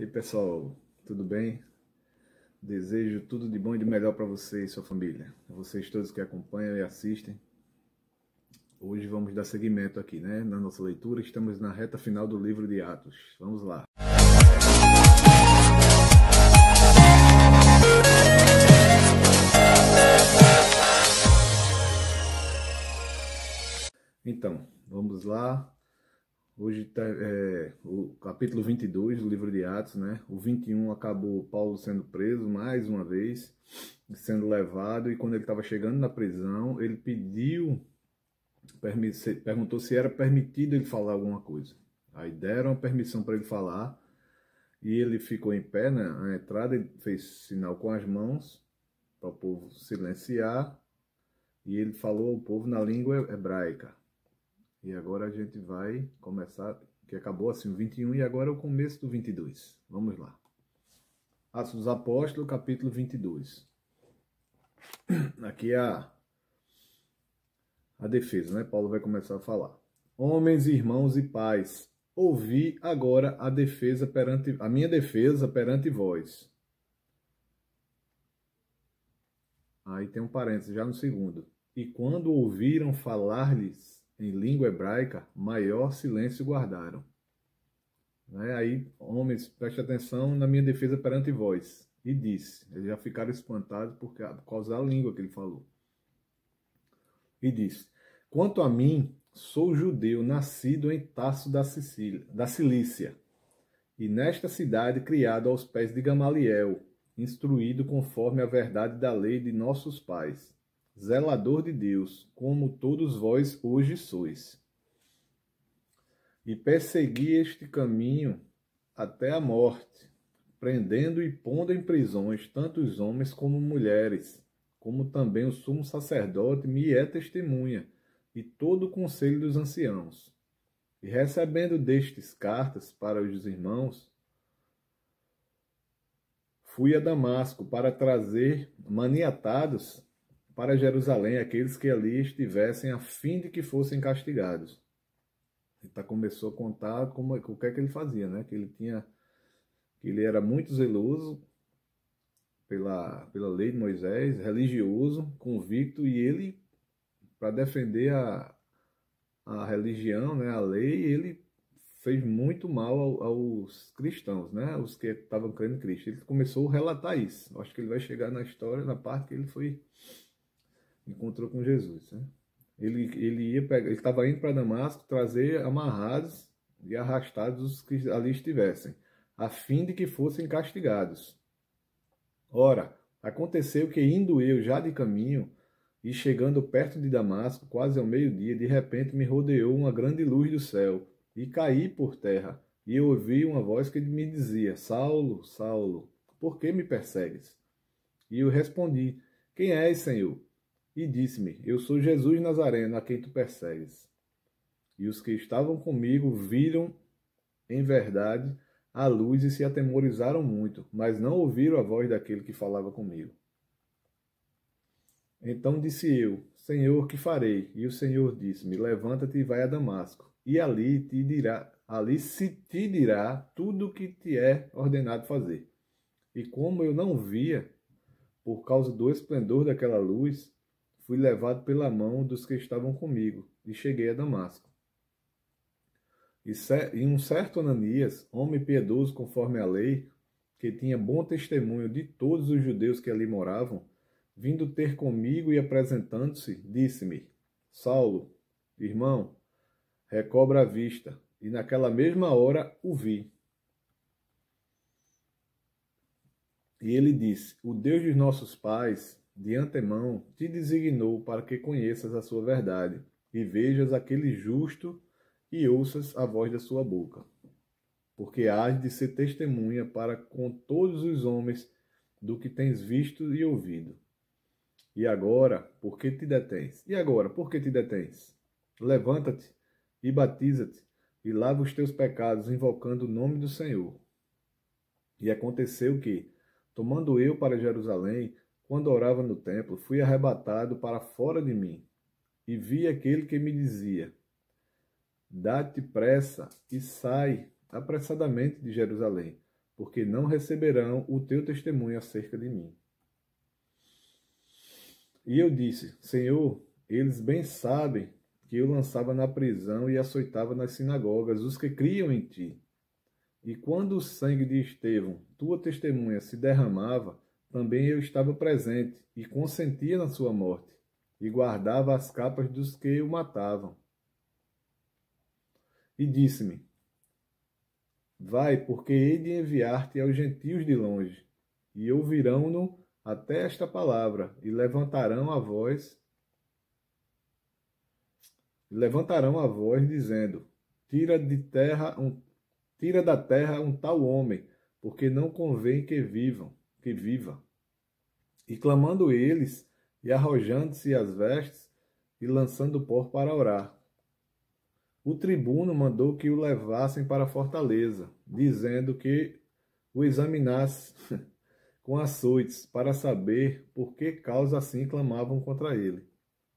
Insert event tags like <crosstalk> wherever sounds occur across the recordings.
E aí pessoal, tudo bem? Desejo tudo de bom e de melhor para você e sua família. Vocês todos que acompanham e assistem. Hoje vamos dar seguimento aqui, né? Na nossa leitura, estamos na reta final do livro de Atos. Vamos lá. Então, vamos lá. Hoje tá, é o capítulo 22 do livro de Atos, né? O 21 acabou Paulo sendo preso mais uma vez, sendo levado, e quando ele estava chegando na prisão, ele pediu, perguntou se era permitido ele falar alguma coisa. Aí deram a permissão para ele falar, e ele ficou em pé né, na entrada, ele fez sinal com as mãos para o povo silenciar, e ele falou ao povo na língua hebraica. E agora a gente vai começar, que acabou assim o 21 e agora é o começo do 22. Vamos lá. Atos dos Apóstolos, capítulo 22. <clears throat> Aqui é a, a defesa, né? Paulo vai começar a falar. Homens, irmãos e pais, ouvi agora a defesa perante a minha defesa perante vós. Aí tem um parênteses já no segundo. E quando ouviram falar-lhes em língua hebraica, maior silêncio guardaram. Né? Aí, homens, preste atenção na minha defesa perante vós. E disse, eles já ficaram espantados por causa da língua que ele falou. E disse, quanto a mim, sou judeu, nascido em Tarso da, Sicília, da Cilícia, e nesta cidade criado aos pés de Gamaliel, instruído conforme a verdade da lei de nossos pais zelador de Deus, como todos vós hoje sois. E persegui este caminho até a morte, prendendo e pondo em prisões tantos homens como mulheres, como também o sumo sacerdote me é testemunha, e todo o conselho dos anciãos. E recebendo destes cartas para os irmãos, fui a Damasco para trazer maniatados para Jerusalém aqueles que ali estivessem a fim de que fossem castigados. Então começou a contar como, o que é que ele fazia, né? Que ele tinha, que ele era muito zeloso pela, pela lei de Moisés, religioso, convicto, e ele, para defender a, a religião, né, a lei, ele fez muito mal aos cristãos, né, os que estavam crendo em Cristo. Ele começou a relatar isso. Acho que ele vai chegar na história, na parte que ele foi encontrou com Jesus. Né? Ele, ele ia pegar, ele estava indo para Damasco trazer amarrados e arrastados os que ali estivessem, a fim de que fossem castigados. Ora, aconteceu que indo eu já de caminho e chegando perto de Damasco, quase ao meio-dia, de repente me rodeou uma grande luz do céu e caí por terra. E eu ouvi uma voz que me dizia: Saulo, Saulo, por que me persegues? E eu respondi: Quem és, Senhor? E disse-me: Eu sou Jesus Nazareno, a quem tu persegues. E os que estavam comigo viram em verdade a luz e se atemorizaram muito, mas não ouviram a voz daquele que falava comigo. Então disse eu: Senhor, que farei? E o Senhor disse-me: Levanta-te e vai a Damasco, e ali te dirá, ali se te dirá tudo o que te é ordenado fazer. E como eu não via, por causa do esplendor daquela luz, fui levado pela mão dos que estavam comigo e cheguei a Damasco. E um certo Ananias, homem piedoso conforme a lei, que tinha bom testemunho de todos os judeus que ali moravam, vindo ter comigo e apresentando-se, disse-me: Saulo, irmão, recobra a vista. E naquela mesma hora o vi. E ele disse: O Deus dos nossos pais de antemão te designou para que conheças a sua verdade e vejas aquele justo e ouças a voz da sua boca. Porque hás de ser testemunha para com todos os homens do que tens visto e ouvido. E agora, por que te detens? E agora, por que te detens? Levanta-te e batiza-te e lava os teus pecados, invocando o nome do Senhor. E aconteceu que, tomando eu para Jerusalém, quando orava no templo, fui arrebatado para fora de mim e vi aquele que me dizia: Dá-te pressa e sai apressadamente de Jerusalém, porque não receberão o teu testemunho acerca de mim. E eu disse: Senhor, eles bem sabem que eu lançava na prisão e açoitava nas sinagogas os que criam em ti. E quando o sangue de Estevão, tua testemunha, se derramava, também eu estava presente e consentia na sua morte, e guardava as capas dos que o matavam. E disse-me: Vai, porque hei de enviar-te aos gentios de longe, e ouvirão-no até esta palavra, e levantarão a voz levantarão a voz dizendo: Tira de terra um tira da terra um tal homem, porque não convém que vivam, que viva. E clamando eles, e arrojando-se as vestes, e lançando pó para orar. O tribuno mandou que o levassem para a fortaleza, dizendo que o examinasse <laughs> com açoites, para saber por que causa assim clamavam contra ele.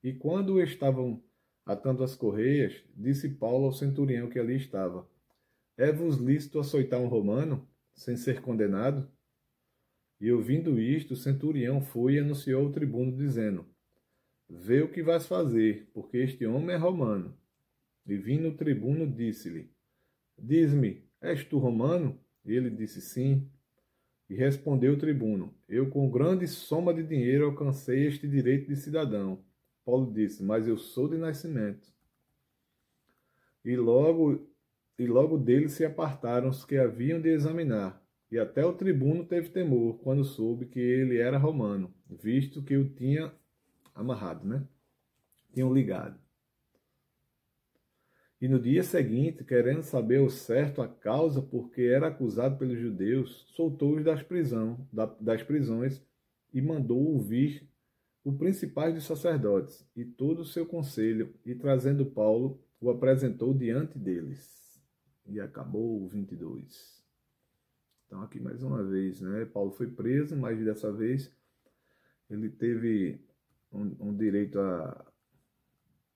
E quando estavam Atando as correias, disse Paulo ao centurião que ali estava: É-vos lícito açoitar um romano, sem ser condenado? E ouvindo isto, o centurião foi e anunciou ao tribuno, dizendo: Vê o que vais fazer, porque este homem é romano. E vindo o tribuno, disse-lhe: Diz-me, és tu romano? E ele disse: Sim. E respondeu o tribuno: Eu, com grande soma de dinheiro, alcancei este direito de cidadão Paulo disse: Mas eu sou de nascimento. E logo e logo dele se apartaram os que haviam de examinar, e até o tribuno teve temor quando soube que ele era romano, visto que o tinha amarrado, né? Tinham ligado. E no dia seguinte, querendo saber ao certo a causa por que era acusado pelos judeus, soltou-os das, prisão, das prisões e mandou ouvir o principais dos sacerdotes e todo o seu conselho, e trazendo Paulo, o apresentou diante deles. E acabou o 22. Então, aqui mais uma vez, né? Paulo foi preso, mas dessa vez ele teve um, um direito a,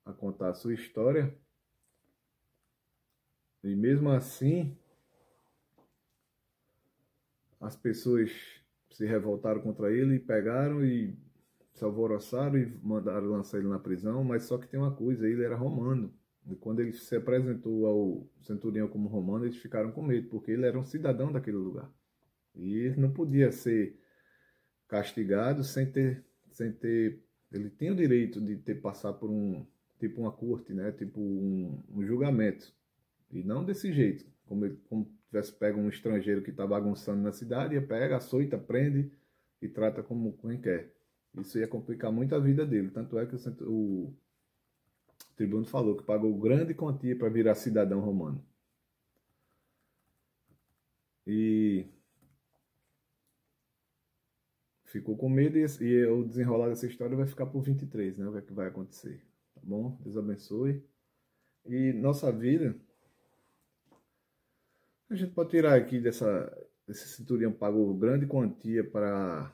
a contar a sua história. E mesmo assim, as pessoas se revoltaram contra ele e pegaram e se alvoroçaram e mandaram lançar ele na prisão, mas só que tem uma coisa, ele era romano. E quando ele se apresentou ao centurião como romano, eles ficaram com medo, porque ele era um cidadão daquele lugar. E ele não podia ser castigado sem ter, sem ter, ele tinha o direito de ter passar por um, tipo uma corte, né, tipo um, um julgamento. E não desse jeito, como ele, como tivesse pego um estrangeiro que está bagunçando na cidade, e pega, açoita, prende e trata como quem quer. Isso ia complicar muito a vida dele. Tanto é que o, o tribuno falou que pagou grande quantia para virar cidadão romano. E ficou com medo e, e o desenrolar dessa história vai ficar por 23, né? O que é que vai acontecer. Tá bom? Deus abençoe. E nossa vida, a gente pode tirar aqui dessa. Esse centurião pagou grande quantia para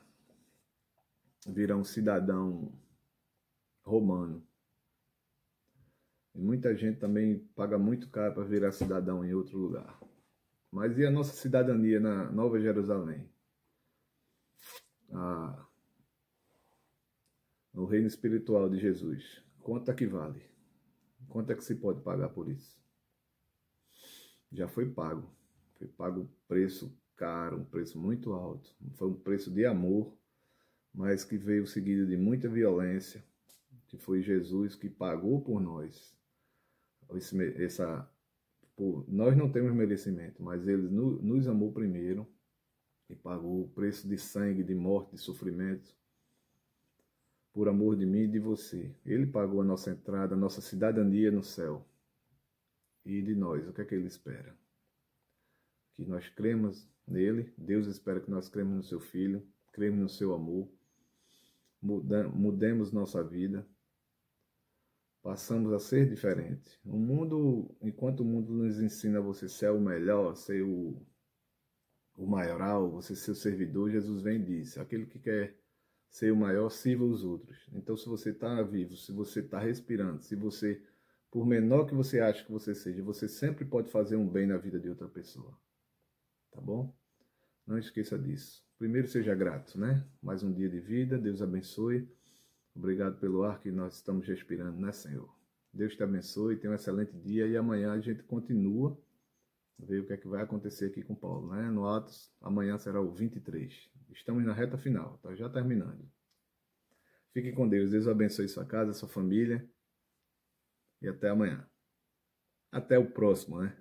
virar um cidadão romano. E muita gente também paga muito caro para virar cidadão em outro lugar. Mas e a nossa cidadania na Nova Jerusalém? Ah, no reino espiritual de Jesus. Quanto é que vale? Quanto é que se pode pagar por isso? Já foi pago. Foi pago um preço caro, um preço muito alto. Foi um preço de amor mas que veio seguido de muita violência, que foi Jesus que pagou por nós. Esse, essa, nós não temos merecimento, mas ele no, nos amou primeiro e pagou o preço de sangue, de morte, de sofrimento, por amor de mim e de você. Ele pagou a nossa entrada, a nossa cidadania no céu. E de nós, o que é que ele espera? Que nós cremos nele, Deus espera que nós cremos no seu Filho, cremos no seu amor mudemos nossa vida, passamos a ser diferente. O mundo, enquanto o mundo nos ensina você ser o melhor, ser o, o maioral, você ser o servidor, Jesus vem e diz: aquele que quer ser o maior, sirva os outros. Então, se você está vivo, se você está respirando, se você, por menor que você ache que você seja, você sempre pode fazer um bem na vida de outra pessoa. Tá bom? Não esqueça disso. Primeiro seja grato, né? Mais um dia de vida, Deus abençoe. Obrigado pelo ar que nós estamos respirando, né, Senhor? Deus te abençoe, tenha um excelente dia e amanhã a gente continua ver o que é que vai acontecer aqui com Paulo, né? No Atos, amanhã será o 23. Estamos na reta final, tá já terminando. Fique com Deus, Deus abençoe sua casa, sua família e até amanhã. Até o próximo, né?